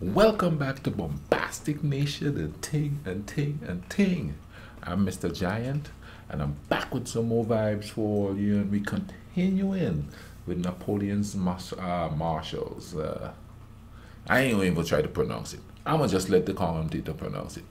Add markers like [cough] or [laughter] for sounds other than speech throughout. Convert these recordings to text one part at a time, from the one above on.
Welcome back to Bombastic Nation and Ting and Ting and Ting. I'm Mr. Giant and I'm back with some more vibes for you and we continuing with Napoleon's Mas- uh, Marshals. Uh, I ain't even try to pronounce it. I'm gonna just let the commentator pronounce it.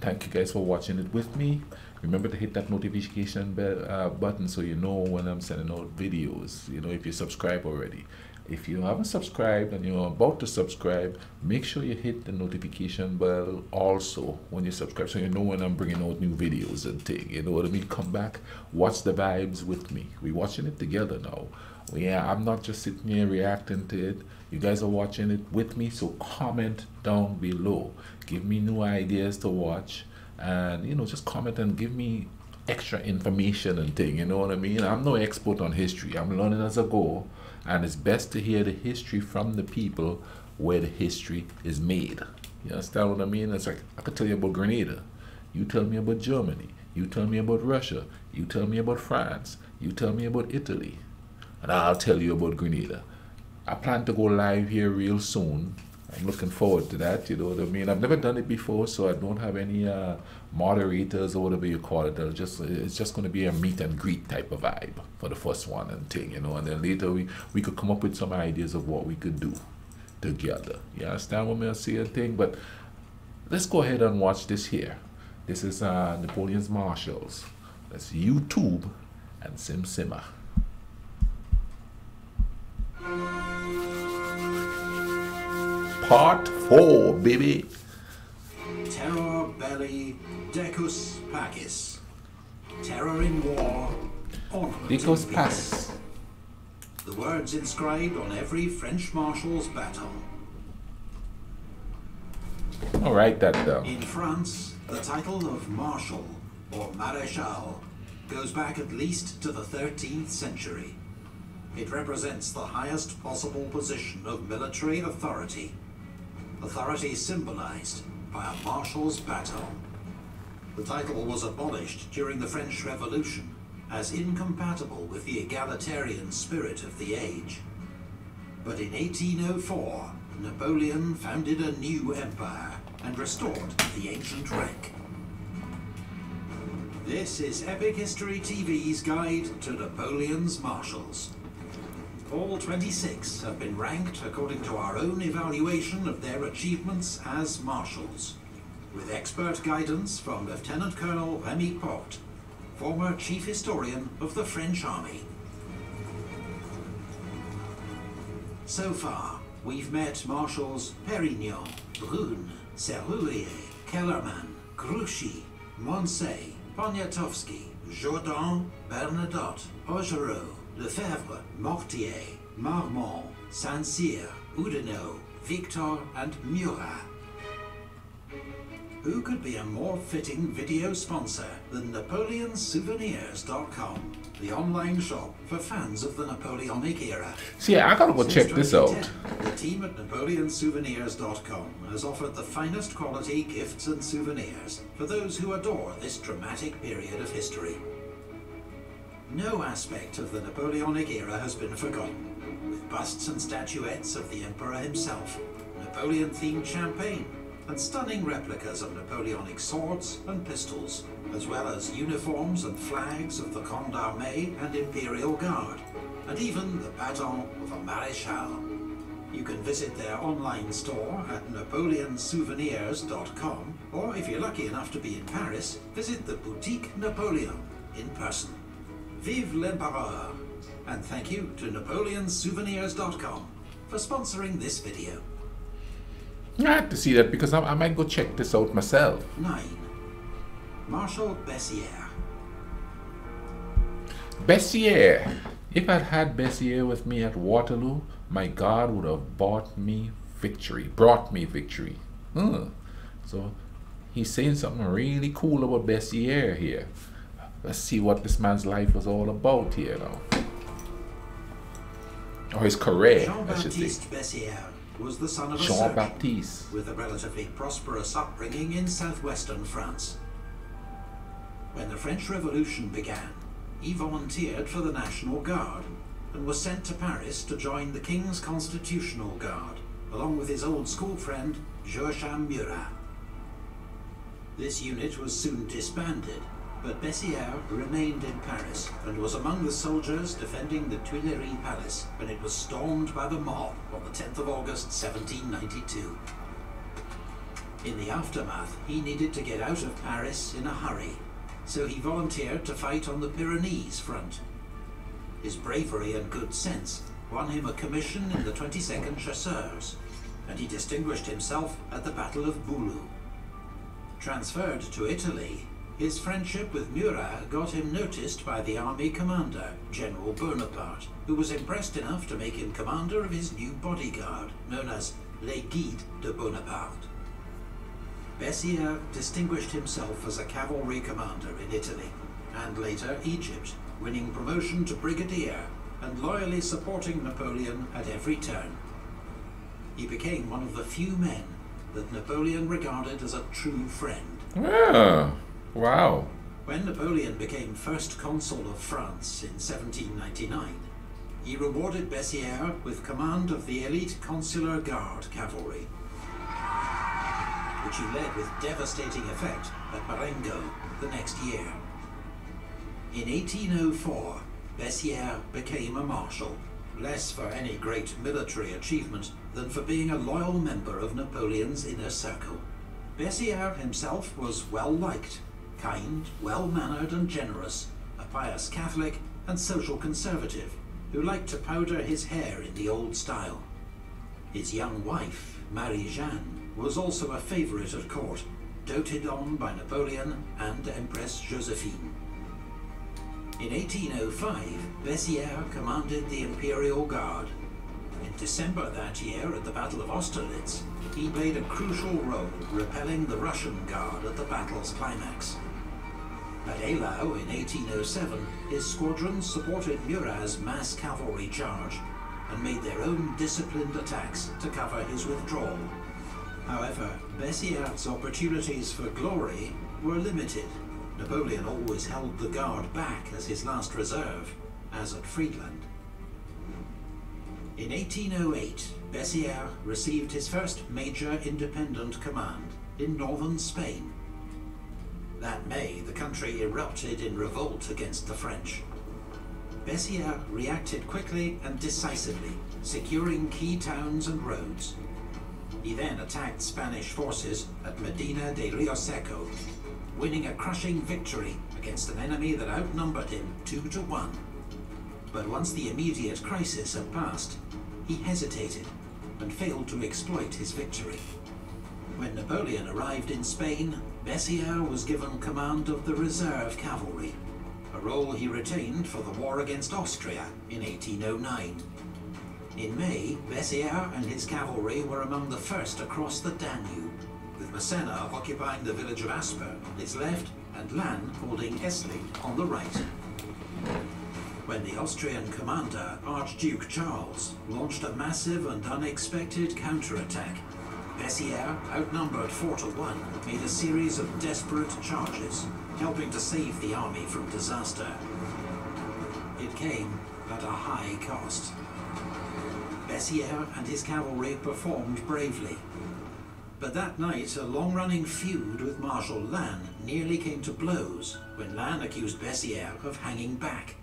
Thank you guys for watching it with me. Remember to hit that notification bell, uh, button so you know when I'm sending out videos. You know, if you subscribe already. If you haven't subscribed and you're about to subscribe, make sure you hit the notification bell also when you subscribe so you know when I'm bringing out new videos and things. You know what I mean? Come back, watch the vibes with me. We're watching it together now. Yeah, I'm not just sitting here reacting to it. You guys are watching it with me, so comment down below. Give me new ideas to watch and you know just comment and give me extra information and thing you know what i mean i'm no expert on history i'm learning as i go and it's best to hear the history from the people where the history is made. You understand what i mean? It's like i could tell you about grenada. You tell me about germany. You tell me about russia. You tell me about france. You tell me about italy. And i'll tell you about grenada. I plan to go live here real soon I'm looking forward to that. You know what I mean? I've never done it before, so I don't have any uh, moderators or whatever you call it. They'll just it's just going to be a meet and greet type of vibe for the first one and thing, you know. And then later we we could come up with some ideas of what we could do together. You understand what I'm saying? Thing, but let's go ahead and watch this here. This is uh, Napoleon's Marshals. That's YouTube and Sim Simmer. Part 4, baby. Terror belli decus pacis. Terror in war, ornament Decus in. Pass. The words inscribed on every French marshal's baton. I'll write that down. In France, the title of Marshal or Maréchal goes back at least to the 13th century. It represents the highest possible position of military authority. Authority symbolized by a marshal's baton. The title was abolished during the French Revolution as incompatible with the egalitarian spirit of the age. But in 1804, Napoleon founded a new empire and restored the ancient rank. This is Epic History TV's guide to Napoleon's marshals. All 26 have been ranked according to our own evaluation of their achievements as marshals, with expert guidance from Lieutenant Colonel Remy Porte, former chief historian of the French army. So far, we've met Marshals Perignon, Brune, Serrurier, Kellerman, Grouchy, Moncey, Poniatowski, Jourdan, Bernadotte, Augereau, Lefebvre, Mortier, Marmont, Saint-Cyr, Oudinot, Victor, and Murat. Who could be a more fitting video sponsor than NapoleonSouvenirs.com, the online shop for fans of the Napoleonic era? See, I gotta go Since check this out. The team at NapoleonSouvenirs.com has offered the finest quality gifts and souvenirs for those who adore this dramatic period of history. No aspect of the Napoleonic era has been forgotten, with busts and statuettes of the Emperor himself, Napoleon themed champagne, and stunning replicas of Napoleonic swords and pistols, as well as uniforms and flags of the Armée and Imperial Guard, and even the baton of a Maréchal. You can visit their online store at napoleonsouvenirs.com, or if you're lucky enough to be in Paris, visit the Boutique Napoleon in person. Vive l'Empereur! And thank you to napoleonsouvenirs.com for sponsoring this video. I have to see that because I, I might go check this out myself. 9. Marshal Bessières. Bessier. If I'd had Bessières with me at Waterloo, my God would have bought me victory, brought me victory. Hmm. So he's saying something really cool about Bessières here. Let's see what this man's life was all about here now. Or his career, I should say. Jean-Baptiste Bessières was the son of a Jean surgeon Baptiste. with a relatively prosperous upbringing in southwestern France. When the French Revolution began, he volunteered for the National Guard and was sent to Paris to join the King's Constitutional Guard, along with his old school friend, Joachim Murat. This unit was soon disbanded, but Bessieres remained in Paris and was among the soldiers defending the Tuileries Palace when it was stormed by the mob on the 10th of August 1792. In the aftermath, he needed to get out of Paris in a hurry, so he volunteered to fight on the Pyrenees front. His bravery and good sense won him a commission in the 22nd Chasseurs, and he distinguished himself at the Battle of Boulou. Transferred to Italy, his friendship with Murat got him noticed by the army commander, General Bonaparte, who was impressed enough to make him commander of his new bodyguard, known as Les Guides de Bonaparte. Bessieres distinguished himself as a cavalry commander in Italy, and later Egypt, winning promotion to brigadier and loyally supporting Napoleon at every turn. He became one of the few men that Napoleon regarded as a true friend. Yeah. Wow. When Napoleon became first consul of France in 1799, he rewarded Bessieres with command of the elite consular guard cavalry, which he led with devastating effect at Marengo the next year. In 1804, Bessieres became a marshal, less for any great military achievement than for being a loyal member of Napoleon's inner circle. Bessieres himself was well liked, kind, well-mannered and generous, a pious Catholic and social conservative who liked to powder his hair in the old style. His young wife, Marie-Jeanne, was also a favourite at court, doted on by Napoleon and Empress Josephine. In 1805, Bessieres commanded the Imperial Guard. In December that year, at the Battle of Austerlitz, he played a crucial role repelling the Russian Guard at the battle's climax. At Eylau in 1807, his squadrons supported Murat's mass cavalry charge and made their own disciplined attacks to cover his withdrawal. However, Bessieres' opportunities for glory were limited Napoleon always held the Guard back as his last reserve, as at Friedland. In 1808, Bessieres received his first major independent command in northern Spain. That May, the country erupted in revolt against the French. Bessieres reacted quickly and decisively, securing key towns and roads. He then attacked Spanish forces at Medina de Rioseco winning a crushing victory against an enemy that outnumbered him two to one. But once the immediate crisis had passed, he hesitated and failed to exploit his victory. When Napoleon arrived in Spain, Bessieres was given command of the reserve cavalry, a role he retained for the war against Austria in 1809. In May, Bessieres and his cavalry were among the first across the Danube with Massena occupying the village of Aspern on his left and Lannes holding Essling on the right. When the Austrian commander, Archduke Charles, launched a massive and unexpected counterattack, Bessieres, outnumbered 4 to 1, made a series of desperate charges, helping to save the army from disaster. It came at a high cost. Bessieres and his cavalry performed bravely, but that night, a long-running feud with Marshal Lannes nearly came to blows when Lannes accused Bessieres of hanging back.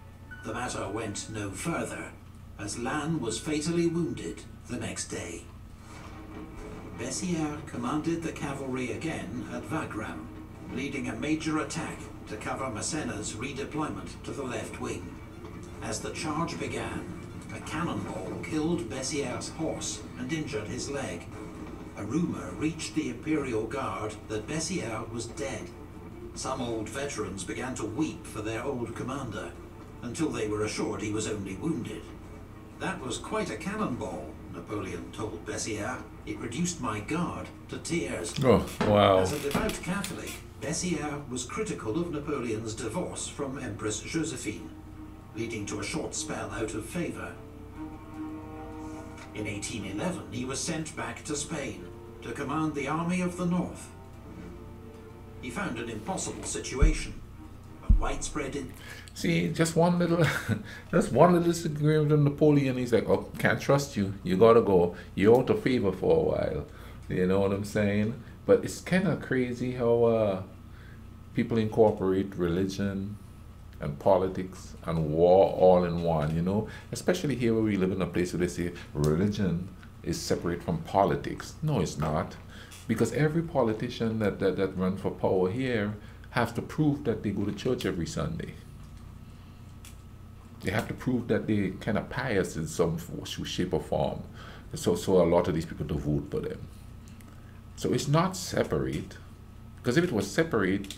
The matter went no further, as Lannes was fatally wounded the next day. Bessieres commanded the cavalry again at Wagram, leading a major attack to cover Massena's redeployment to the left wing. As the charge began, a cannonball killed Bessieres' horse and injured his leg, a rumor reached the Imperial Guard that Bessieres was dead. Some old veterans began to weep for their old commander, until they were assured he was only wounded. That was quite a cannonball, Napoleon told Bessieres. It reduced my guard to tears. Oh, wow. As a devout Catholic, Bessieres was critical of Napoleon's divorce from Empress Josephine, leading to a short spell out of favour. In 1811, he was sent back to Spain, to command the Army of the North. He found an impossible situation. A widespread in. See, just one little, [laughs] just one little disagreement with Napoleon. He's like, "Oh, can't trust you. You gotta go. You're out of favor for a while." You know what I'm saying? But it's kind of crazy how uh, people incorporate religion and politics and war all in one. You know, especially here where we live in a place where they say religion is separate from politics. No, it's not, because every politician that that, that run for power here has to prove that they go to church every Sunday. They have to prove that they kind of pious in some shape or form. So, so a lot of these people to vote for them. So it's not separate, because if it was separate,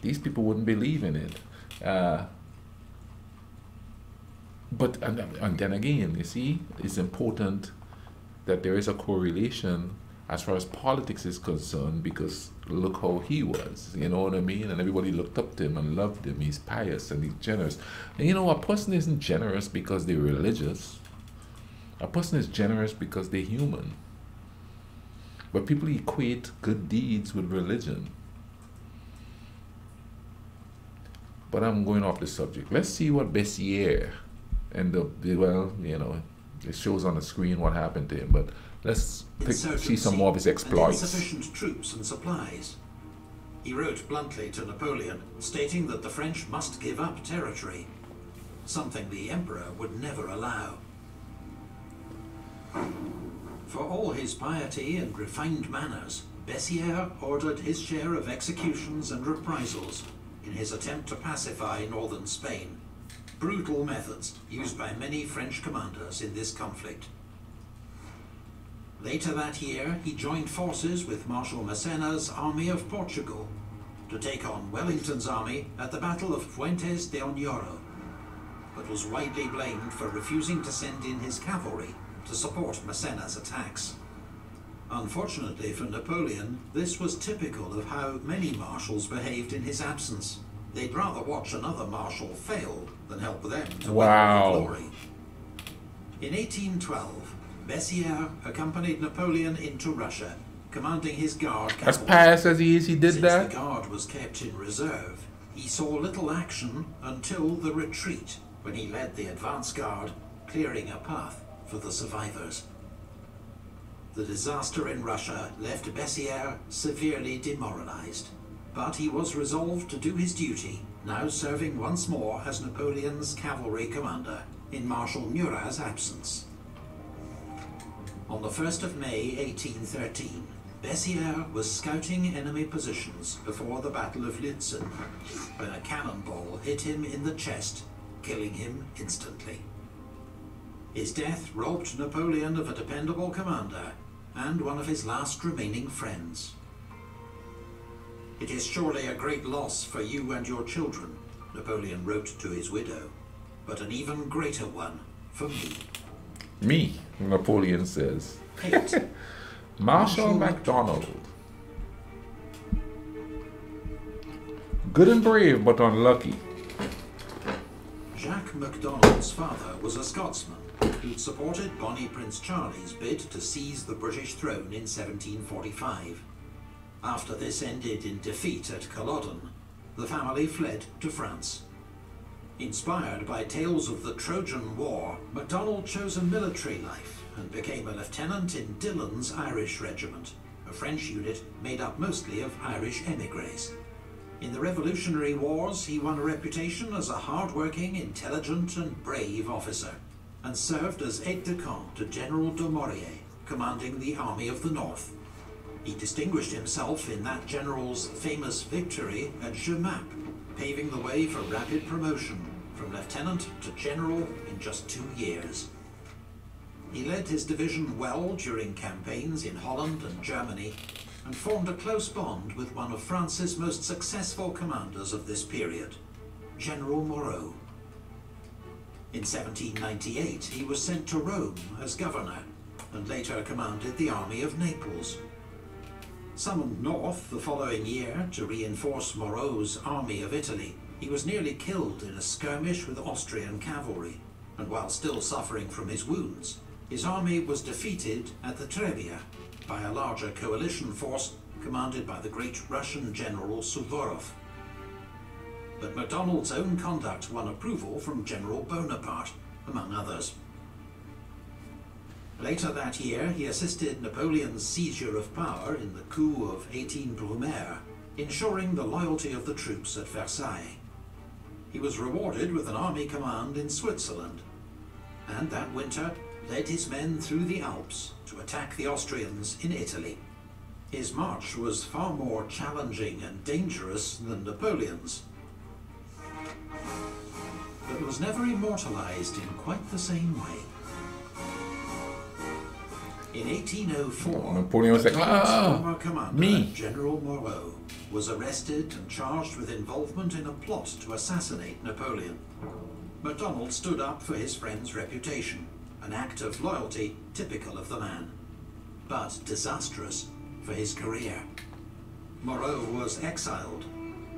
these people wouldn't believe in it. Uh, but and, and then again, you see, it's important that there is a correlation as far as politics is concerned because look how he was, you know what I mean? And everybody looked up to him and loved him. He's pious and he's generous. And you know, a person isn't generous because they're religious, a person is generous because they're human. But people equate good deeds with religion. But I'm going off the subject. Let's see what Bessières and up, well, you know, it shows on the screen what happened to him, but let's pick, see some more of his exploits. insufficient troops and supplies. He wrote bluntly to Napoleon, stating that the French must give up territory, something the Emperor would never allow. For all his piety and refined manners, Bessières ordered his share of executions and reprisals in his attempt to pacify northern Spain. Brutal methods used by many French commanders in this conflict. Later that year, he joined forces with Marshal Massena's Army of Portugal to take on Wellington's army at the Battle of Fuentes de Onoro, but was widely blamed for refusing to send in his cavalry to support Massena's attacks. Unfortunately for Napoleon, this was typical of how many marshals behaved in his absence. They'd rather watch another marshal fail than help them to wow. win glory. In 1812, Bessières accompanied Napoleon into Russia, commanding his guard. As pious as he is, he did Since that. the guard was kept in reserve, he saw little action until the retreat, when he led the advance guard, clearing a path for the survivors. The disaster in Russia left Bessières severely demoralized, but he was resolved to do his duty, now serving once more as Napoleon's cavalry commander in Marshal Murat's absence. On the 1st of May 1813, Bessières was scouting enemy positions before the Battle of Lützen when a cannonball hit him in the chest, killing him instantly. His death robbed Napoleon of a dependable commander and one of his last remaining friends. It is surely a great loss for you and your children, Napoleon wrote to his widow, but an even greater one for me. Me, Napoleon says. Eight. [laughs] Marshal MacDonald. Good and brave, but unlucky. Jacques MacDonald's father was a Scotsman who supported Bonnie Prince Charlie's bid to seize the British throne in 1745. After this ended in defeat at Culloden, the family fled to France. Inspired by tales of the Trojan War, MacDonald chose a military life and became a lieutenant in Dillon's Irish Regiment, a French unit made up mostly of Irish emigres. In the Revolutionary Wars, he won a reputation as a hard-working, intelligent and brave officer and served as aide-de-camp to General Dumouriez, commanding the Army of the North. He distinguished himself in that general's famous victory at Jemappes, paving the way for rapid promotion from lieutenant to general in just two years. He led his division well during campaigns in Holland and Germany and formed a close bond with one of France's most successful commanders of this period, General Moreau. In 1798, he was sent to Rome as governor and later commanded the army of Naples. Summoned north the following year to reinforce Moreau's army of Italy, he was nearly killed in a skirmish with Austrian cavalry, and while still suffering from his wounds, his army was defeated at the Trebia by a larger coalition force commanded by the great Russian general Suvorov. but MacDonald's own conduct won approval from General Bonaparte, among others. Later that year, he assisted Napoleon's seizure of power in the coup of 18 Brumaire, ensuring the loyalty of the troops at Versailles. He was rewarded with an army command in Switzerland, and that winter led his men through the Alps to attack the Austrians in Italy. His march was far more challenging and dangerous than Napoleon's, but was never immortalized in quite the same way. In 1804, Napoleon was like, "Ah, former commander, me." General Moreau, was arrested and charged with involvement in a plot to assassinate Napoleon. MacDonald stood up for his friend's reputation, an act of loyalty typical of the man, but disastrous for his career. Moreau was exiled.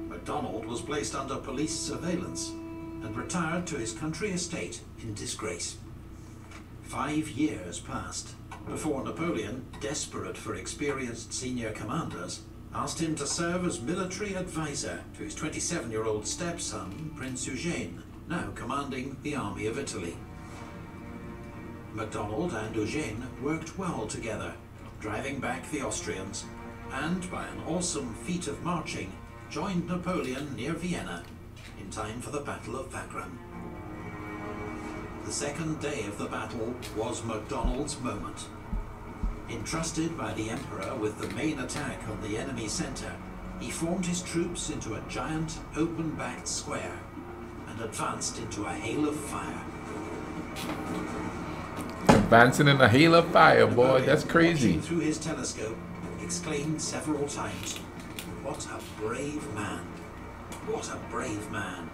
MacDonald was placed under police surveillance and retired to his country estate in disgrace. Five years passed before Napoleon, desperate for experienced senior commanders, asked him to serve as military advisor to his 27 year old stepson, Prince Eugene, now commanding the army of Italy. MacDonald and Eugene worked well together, driving back the Austrians, and by an awesome feat of marching, joined Napoleon near Vienna in time for the Battle of Wagram. The second day of the battle was MacDonald's moment. Entrusted by the Emperor with the main attack on the enemy centre, he formed his troops into a giant open-backed square and advanced into a hail of fire. Advancing in a hail of fire, boy. That's crazy. through his telescope, exclaimed several times, "What a brave man! What a brave man!"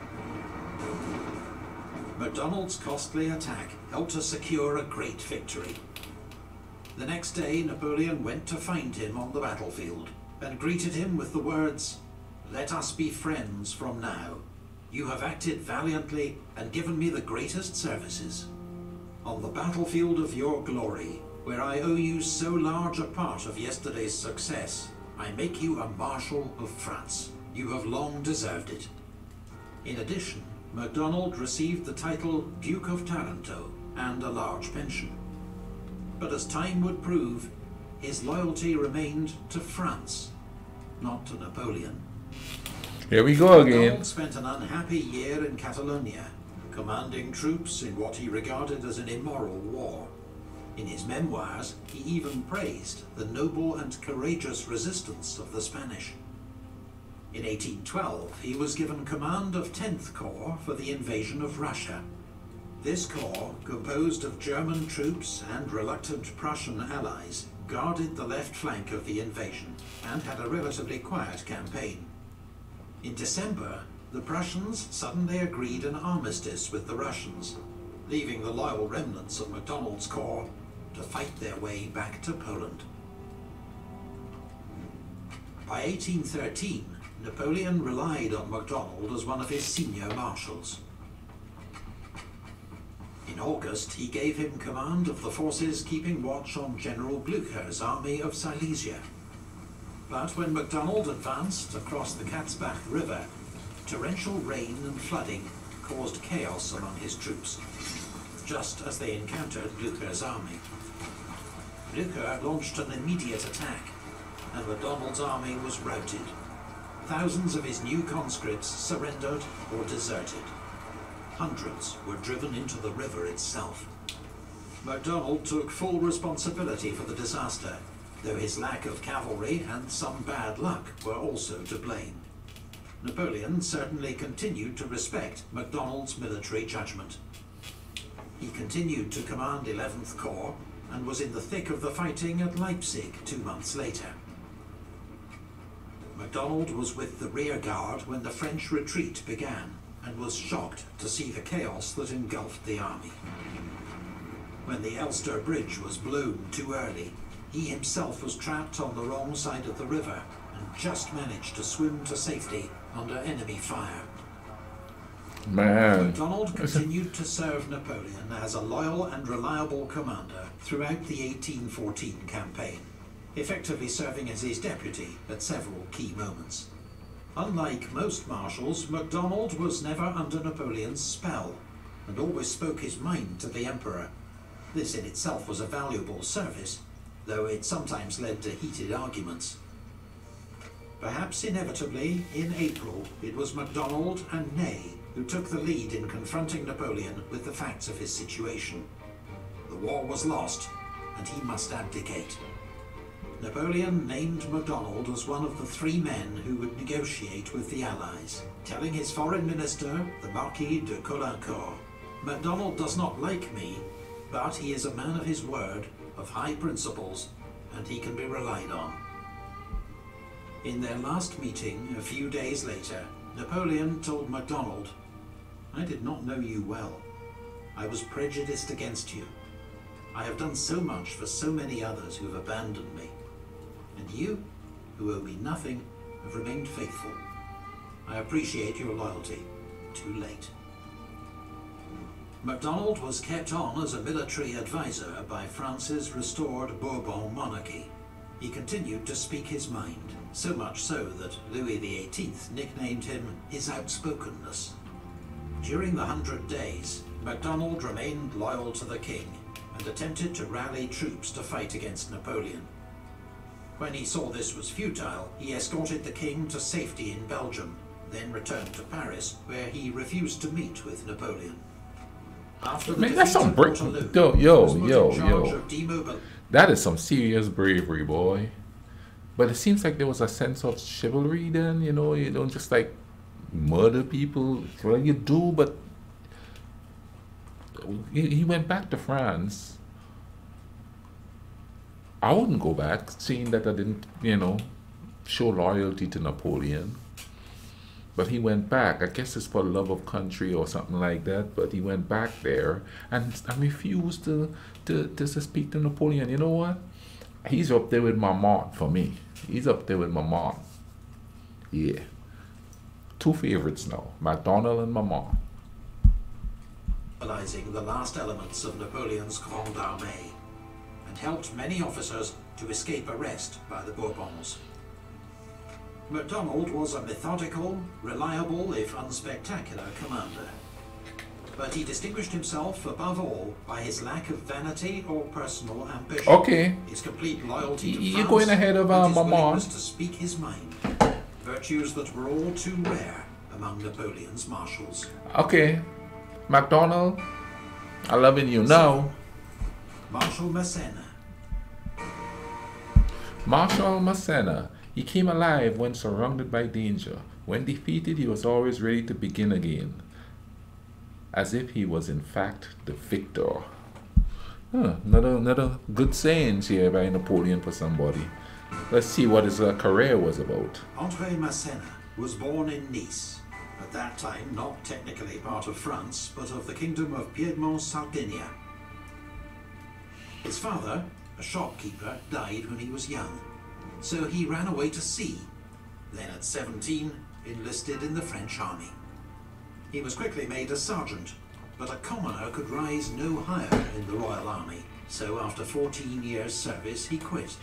MacDonald's costly attack helped to secure a great victory. The next day, Napoleon went to find him on the battlefield and greeted him with the words, Let us be friends from now. You have acted valiantly and given me the greatest services. On the battlefield of your glory, where I owe you so large a part of yesterday's success, I make you a Marshal of France. You have long deserved it. In addition, MacDonald received the title Duke of Taranto and a large pension. But as time would prove, his loyalty remained to France, not to Napoleon. Here we go again. MacDonald spent an unhappy year in Catalonia, commanding troops in what he regarded as an immoral war. In his memoirs, he even praised the noble and courageous resistance of the Spanish. In 1812, he was given command of 10th Corps for the invasion of Russia. This corps, composed of German troops and reluctant Prussian allies, guarded the left flank of the invasion and had a relatively quiet campaign. In December, the Prussians suddenly agreed an armistice with the Russians, leaving the loyal remnants of MacDonald's corps to fight their way back to Poland. By 1813, Napoleon relied on MacDonald as one of his senior marshals. In August, he gave him command of the forces keeping watch on General Blucher's army of Silesia. But when MacDonald advanced across the Katzbach River, torrential rain and flooding caused chaos among his troops, just as they encountered Blucher's army. Blucher launched an immediate attack, and MacDonald's army was routed. Thousands of his new conscripts surrendered or deserted. Hundreds were driven into the river itself. MacDonald took full responsibility for the disaster, though his lack of cavalry and some bad luck were also to blame. Napoleon certainly continued to respect MacDonald's military judgment. He continued to command 11th Corps and was in the thick of the fighting at Leipzig two months later. MacDonald was with the rear guard when the French retreat began and was shocked to see the chaos that engulfed the army. When the Elster Bridge was blown too early, he himself was trapped on the wrong side of the river and just managed to swim to safety under enemy fire. Man. MacDonald [laughs] continued to serve Napoleon as a loyal and reliable commander throughout the 1814 campaign, effectively serving as his deputy at several key moments. Unlike most marshals, MacDonald was never under Napoleon's spell and always spoke his mind to the Emperor. This in itself was a valuable service, though it sometimes led to heated arguments. Perhaps inevitably, in April, it was MacDonald and Ney who took the lead in confronting Napoleon with the facts of his situation. The war was lost, and he must abdicate. Napoleon named MacDonald as one of the three men who would negotiate with the Allies, telling his foreign minister, the Marquis de Caulaincourt, MacDonald does not like me, but he is a man of his word, of high principles, and he can be relied on. In their last meeting, a few days later, Napoleon told MacDonald, I did not know you well. I was prejudiced against you. I have done so much for so many others who have abandoned me. And you, who owe me nothing, have remained faithful. I appreciate your loyalty. Too late. MacDonald was kept on as a military advisor by France's restored Bourbon monarchy. He continued to speak his mind, so much so that Louis XVIII nicknamed him his outspokenness. During the Hundred Days, MacDonald remained loyal to the king and attempted to rally troops to fight against Napoleon. When he saw this was futile, he escorted the king to safety in Belgium, then returned to Paris, where he refused to meet with Napoleon. After the Man, that's some of bra- Waterloo, yo, yo, was put in yo, yo. That is some serious bravery, boy. But it seems like there was a sense of chivalry then, you know, you don't just like murder people. Well, you do, but he went back to France. I wouldn't go back, seeing that I didn't, you know, show loyalty to Napoleon. But he went back. I guess it's for love of country or something like that. But he went back there and, and refused to, to, to speak to Napoleon. You know what? He's up there with Marmont for me. He's up there with Marmont. Yeah. Two favorites now MacDonald and Marmont. mobilizing the last elements of Napoleon's Grande Armée and helped many officers to escape arrest by the Bourbons. MacDonald was a methodical, reliable, if unspectacular commander. But he distinguished himself above all by his lack of vanity or personal ambition. Okay. His complete loyalty to you're going ahead of, uh, his Marmont. willingness to speak his mind. Virtues that were all too rare among Napoleon's marshals. Okay. MacDonald, I loving you now. Marshal Massena. Marshal Massena. He came alive when surrounded by danger. When defeated, he was always ready to begin again, as if he was in fact the victor. Huh, another, another good sayings here by Napoleon for somebody. Let's see what his uh, career was about. André Massena was born in Nice, at that time not technically part of France, but of the Kingdom of Piedmont Sardinia. His father, a shopkeeper, died when he was young, so he ran away to sea. Then at 17, enlisted in the French army. He was quickly made a sergeant, but a commoner could rise no higher in the Royal Army, so after 14 years' service he quit.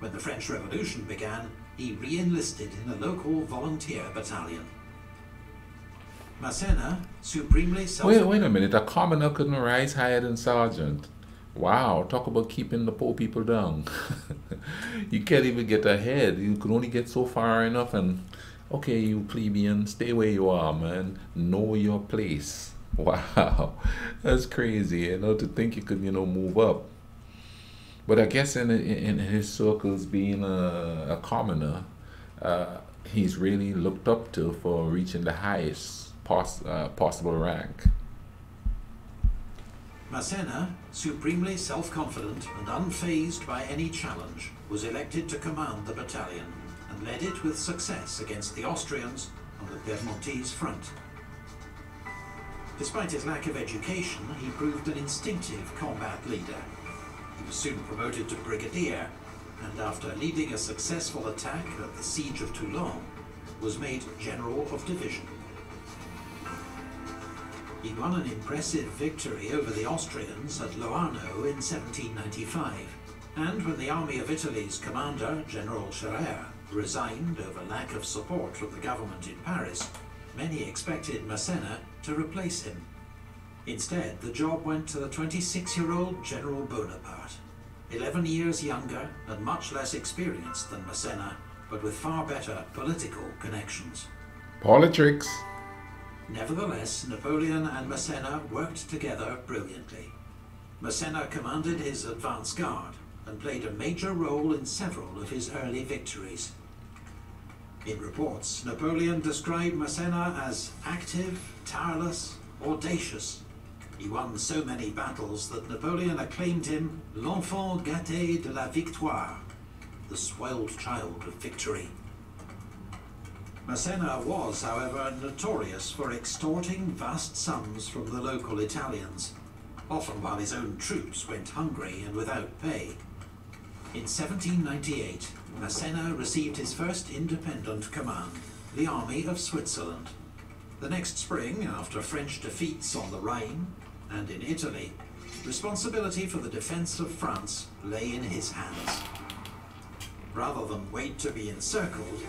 When the French Revolution began, he re-enlisted in a local volunteer battalion. Massena, supremely self Wait, wait a minute. A commoner couldn't rise higher than sergeant. Wow, talk about keeping the poor people down. [laughs] you can't even get ahead. You can only get so far enough and okay, you plebeian, stay where you are, man. Know your place. [laughs] Wow. That's crazy, you know, to think you could, you know, move up. But I guess in in his circles, being a, a commoner, uh, he's really looked up to for reaching the highest pos- uh, possible rank. Massena, supremely self-confident and unfazed by any challenge, was elected to command the battalion and led it with success against the Austrians on the Piedmontese front. Despite his lack of education, he proved an instinctive combat leader. He was soon promoted to brigadier, and after leading a successful attack at the siege of Toulon, was made general of division. He won an impressive victory over the Austrians at Loano in 1795, and when the Army of Italy's commander, General Scherer, Resigned over lack of support from the government in Paris, many expected Massena to replace him. Instead, the job went to the 26-year-old General Bonaparte, 11 years younger and much less experienced than Massena, but with far better political connections. Politics. Nevertheless, Napoleon and Massena worked together brilliantly. Massena commanded his advance guard and played a major role in several of his early victories. In reports, Napoleon described Massena as active, tireless, audacious. He won so many battles that Napoleon acclaimed him l'enfant gâté de la victoire, the spoiled child of victory. Massena was, however, notorious for extorting vast sums from the local Italians, often while his own troops went hungry and without pay. In 1798, Massena received his first independent command, the Army of Switzerland. The next spring, after French defeats on the Rhine and in Italy, responsibility for the defense of France lay in his hands. Rather than wait to be encircled,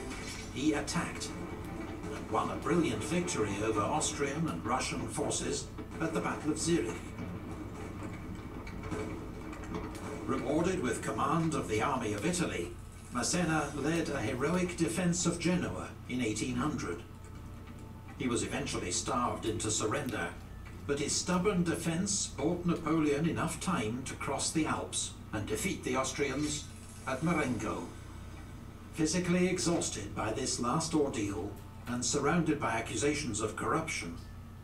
he attacked and won a brilliant victory over Austrian and Russian forces at the Battle of Zurich. Rewarded with command of the Army of Italy, Massena led a heroic defense of Genoa in 1800. He was eventually starved into surrender, but his stubborn defense bought Napoleon enough time to cross the Alps and defeat the Austrians at Marengo. Physically exhausted by this last ordeal and surrounded by accusations of corruption,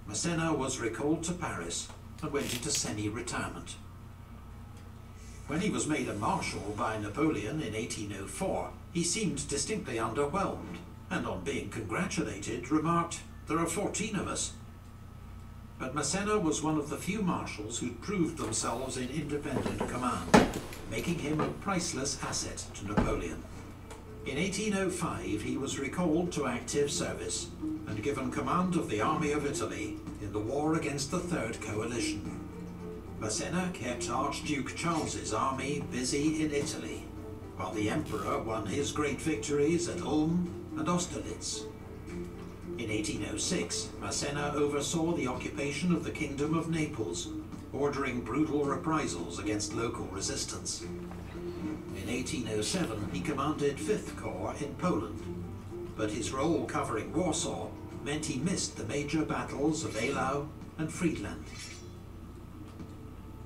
Massena was recalled to Paris and went into semi-retirement. When he was made a marshal by Napoleon in 1804, he seemed distinctly underwhelmed, and on being congratulated, remarked, There are 14 of us. But Massena was one of the few marshals who proved themselves in independent command, making him a priceless asset to Napoleon. In 1805, he was recalled to active service and given command of the Army of Italy in the war against the Third Coalition. Massena kept Archduke Charles's army busy in Italy, while the Emperor won his great victories at Ulm and Austerlitz. In 1806, Massena oversaw the occupation of the Kingdom of Naples, ordering brutal reprisals against local resistance. In 1807, he commanded 5th Corps in Poland, but his role covering Warsaw meant he missed the major battles of Eylau and Friedland.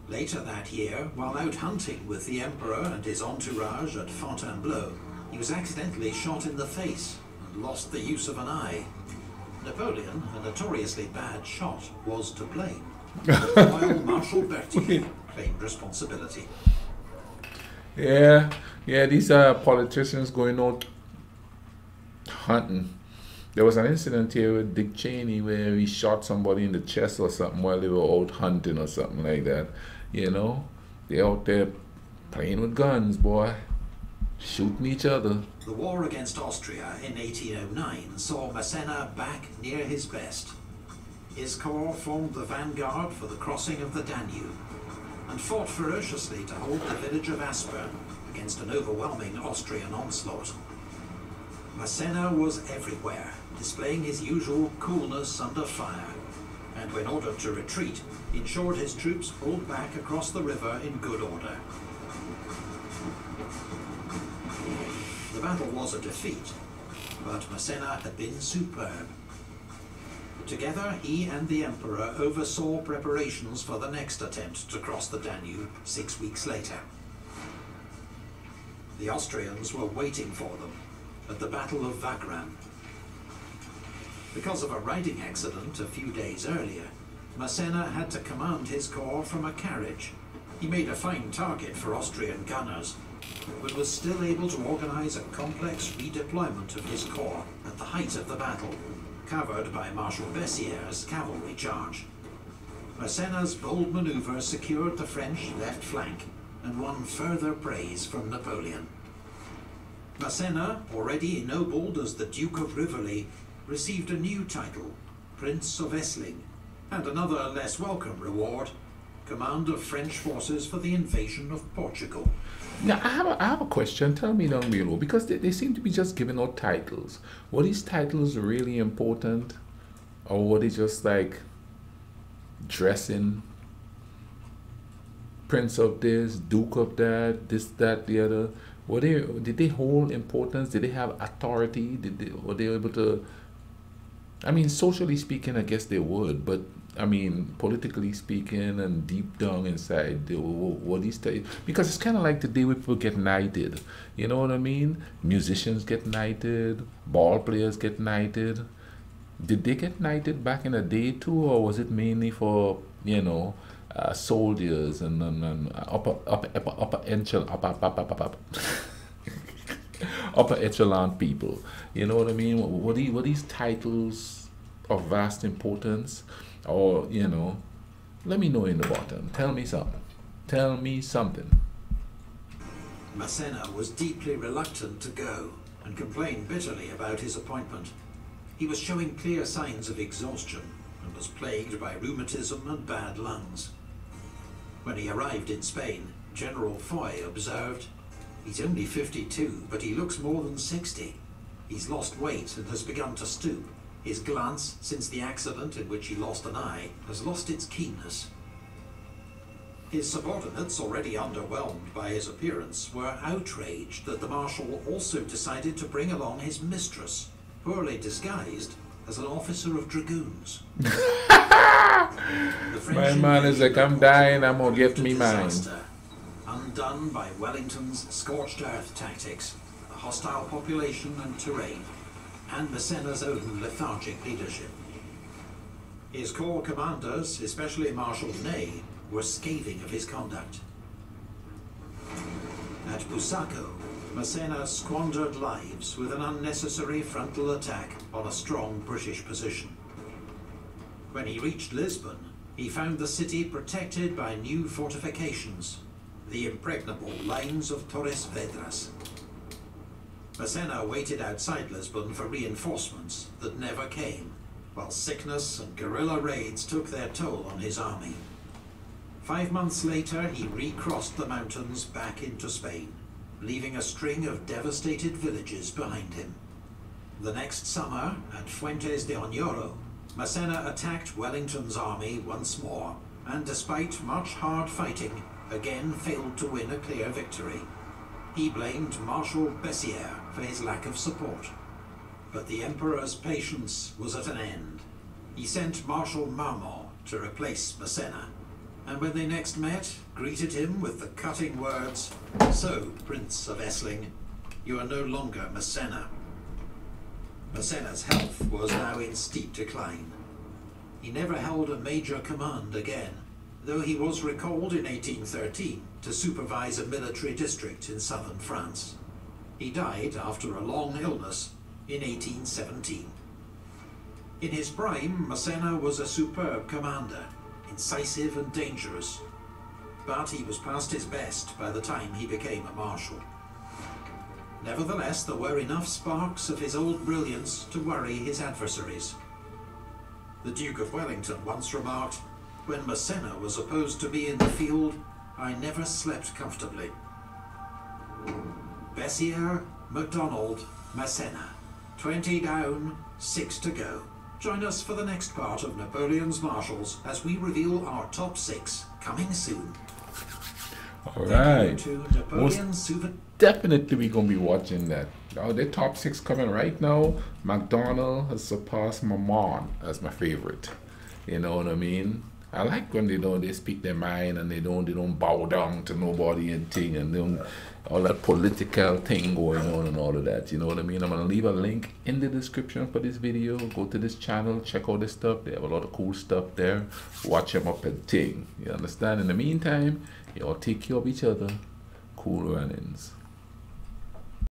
Later that year, while out hunting with the Emperor and his entourage at Fontainebleau, he was accidentally shot in the face and lost the use of an eye. Napoleon, a notoriously bad shot, was to blame, [laughs] while Marshal Berthier claimed responsibility. Yeah, yeah, these are politicians going out hunting. There was an incident here with Dick Cheney where he shot somebody in the chest or something while they were out hunting or something like that. You know, they're out there playing with guns, boy, shooting each other. The war against Austria in 1809 saw Massena back near his best. His corps formed the vanguard for the crossing of the Danube and fought ferociously to hold the village of Aspern against an overwhelming Austrian onslaught. Massena was everywhere, displaying his usual coolness under fire, and when ordered to retreat, ensured his troops pulled back across the river in good order. The battle was a defeat, but Massena had been superb. Together, he and the Emperor oversaw preparations for the next attempt to cross the Danube six weeks later. The Austrians were waiting for them at the Battle of Wagram. Because of a riding accident a few days earlier, Massena had to command his corps from a carriage. He made a fine target for Austrian gunners, but was still able to organize a complex redeployment of his corps at the height of the battle, covered by Marshal Bessieres' cavalry charge. Massena's bold maneuver secured the French left flank and won further praise from Napoleon. Massena, already ennobled as the Duke of Rivoli, received a new title, Prince of Essling, and another less welcome reward, command of French forces for the invasion of Portugal. Now, I have, a, I have a question. Tell me down below because they, they seem to be just giving out titles. Were these titles really important, or were they just like dressing? Prince of this, Duke of that, this, that, the other. Were they? Did they hold importance? Did they have authority? Did they? Were they able to? I mean, socially speaking, I guess they would, but I mean, politically speaking, and deep down inside, they, what these th- because it's kind of like the day when people get knighted. You know what I mean? Musicians get knighted, ball players get knighted. Did they get knighted back in the day too, or was it mainly for you know uh, soldiers and, and, and upper upper upper upper echelon upper upper upper, upper, [laughs] upper echelon people? You know what I mean? What, what, what these titles of vast importance? Or you know let me know in the bottom tell me something tell me something Masséna was deeply reluctant to go and complained bitterly about his appointment. He was showing clear signs of exhaustion and was plagued by rheumatism and bad lungs. When he arrived in Spain, General Foy observed, He's only 52, but he looks more than 60. He's lost weight and has begun to stoop. His glance, since the accident in which he lost an eye, has lost its keenness. His subordinates, already underwhelmed by his appearance, were outraged that the Marshal also decided to bring along his mistress, poorly disguised as an officer of dragoons. [laughs] My man is like, I'm dying, I'm gonna get me mine. Undone by Wellington's scorched earth tactics, a hostile population and terrain, and Masséna's own lethargic leadership. His corps commanders, especially Marshal Ney, were scathing of his conduct. At Busaco, Masséna squandered lives with an unnecessary frontal attack on a strong British position. When he reached Lisbon, he found the city protected by new fortifications, the impregnable lines of Torres Vedras. Masséna waited outside Lisbon for reinforcements that never came, while sickness and guerrilla raids took their toll on his army. Five months later, he recrossed the mountains back into Spain, leaving a string of devastated villages behind him. The next summer, at Fuentes de Oñoro, Masséna attacked Wellington's army once more, and despite much hard fighting, again failed to win a clear victory. He blamed Marshal Bessières for his lack of support. But the Emperor's patience was at an end. He sent Marshal Marmont to replace Masséna, and when they next met, greeted him with the cutting words, So, Prince of Essling, you are no longer Masséna. Masséna's health was now in steep decline. He never held a major command again, though he was recalled in 1813 to supervise a military district in southern France. He died after a long illness in 1817. In his prime, Masséna was a superb commander, incisive and dangerous, but he was past his best by the time he became a marshal. Nevertheless, there were enough sparks of his old brilliance to worry his adversaries. The Duke of Wellington once remarked, when Masséna was supposed to be in the field, I never slept comfortably. Bessières, Macdonald, Masséna. 20 down, 6 to go. Join us for the next part of Napoleon's Marshals as we reveal our top 6 coming soon. All right. Most definitely we're going to be watching that. Oh, the top 6 coming right now. Macdonald has surpassed Marmont as my favorite. You know what I mean? I like when they don't they speak their mind and they don't they don't bow down to nobody and thing and don't all that political thing going on and all of that. You know what I mean? I'm gonna leave a link in the description for this video. Go to this channel, check out this stuff. They have a lot of cool stuff there. Watch them up and ting. You understand? In the meantime, y'all take care of each other. Cool runnings.